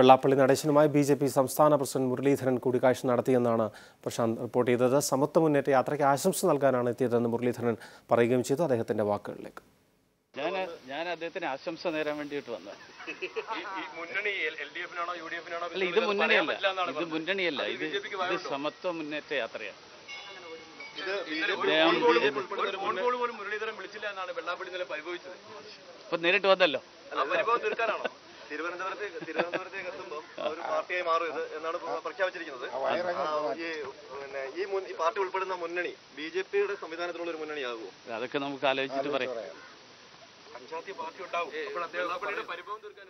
വെള്ളാപ്പള്ളി നടേശനുമായി B J P സംസ്ഥാന president Muraleedharan കൂടിക്കാഴ്ച നടത്തിയെന്നാണ് പ്രശാന്ത് റിപ്പോർട്ട് ചെയ്തത്. സമത്വ മുന്നേറ്റ യാത്രയ്ക്ക് ആശംസ നൽകാനാണ് എത്തിയതെന്ന് മുരളീധരൻ പറയുകയും ചെയ്തു. അദ്ദേഹത്തിന്റെ വാക്കുകളിലേക്ക്. ഞാൻ ഞാൻ അദ്ദേഹത്തിന് ആശംസ നേരാൻ വേണ്ടിയിട്ട് വന്നത്. അല്ല ഇത് മുന്നണിയല്ല. ഇത് മുന്നണിയല്ല. ഇത് ഇത് സമത്വ മുന്നേറ്റ യാത്രയാണ് ഇപ്പൊ നേരിട്ട് വന്നല്ലോ. തിരുവനന്തപുരത്ത് പരിഭവം പാർട്ടിയായി മാറും ഇത് എന്നാണ് പ്രഖ്യാപിച്ചിരിക്കുന്നത്. ഈ പിന്നെ ഈ ഈ പാർട്ടി ഉൾപ്പെടുന്ന മുന്നണി ബി ജെ പിയുടെ സംവിധാനത്തിലുള്ള ഒരു മുന്നണിയാകുമോ അതൊക്കെ നമുക്ക് ആലോചിച്ചിട്ട് പറയാം. അഞ്ചാത്തി പാർട്ടി ഉണ്ടാവും. അപ്പോൾ അദ്ദേഹം പരിഭവം തീർക്കാൻ